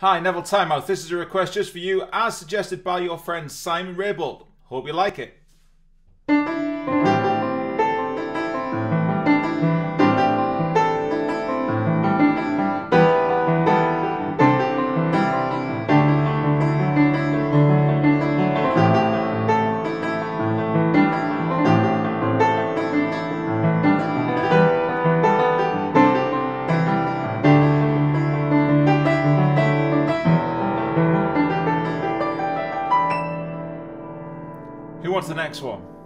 Hi, Nevil Tynemouth. This is a request just for you, as suggested by your friend Simon Raybould. Hope you like it. Who wants the next one?